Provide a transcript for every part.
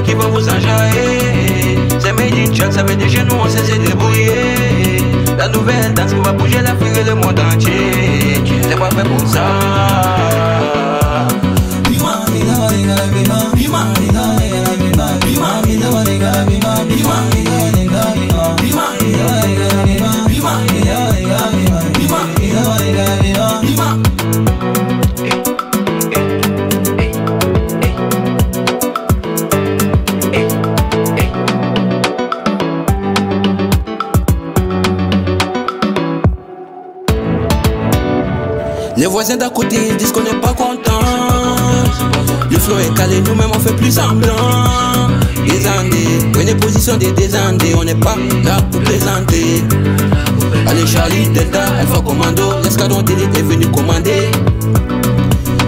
partie a commencé, les morceaux qui vont vous enjailler. C'est made in chat, ça veut dire chez nous on sait se débrouiller. La nouvelle danse qui va bouger l'Afrique et le monde entier. C'est pas fait pour ça. Les voisins d'à côté disent qu'on n'est pas content. Le flow est calé, nous-mêmes on fait plus semblant. Des années, prenez position des désandés, on n'est pas là pour plaisanter. Allez Charlie, Delta, Alpha Commando, l'escadron d'élite est venu commander.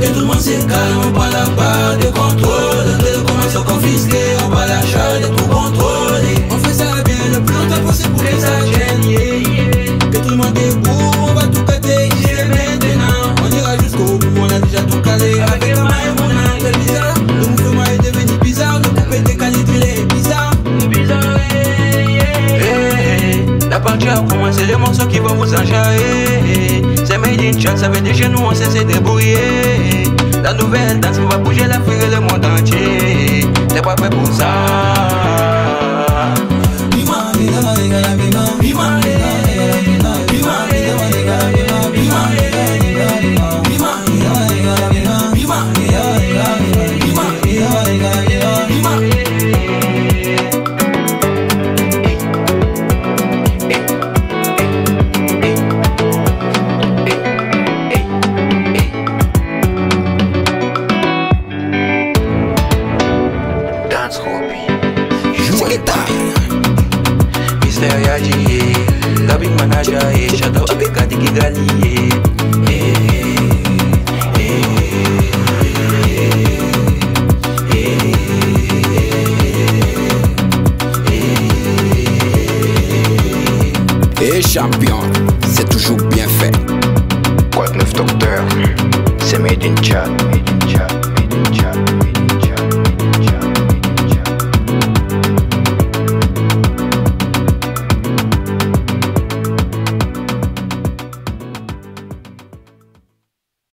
Et tout le monde s'est calme, on prend la barre de contrôle. Les à confisquer, on va l'achat de tout contrôler. On fait ça bien le plus longtemps possible pour les agents. Que tout le monde est debout, on va tout péter La a commencé, les morceaux qui vont vous enjailler. C'est made in ça veut dire chez nous on sait se débrouiller. La nouvelle danse va bouger l'Afrique et le monde entier. Pas fait pour ça. Yaji, Gabi Manaja, Shadow Abeka Digali. Et champion, c'est toujours bien fait. Quoi de neuf docteur? C'est made in chat.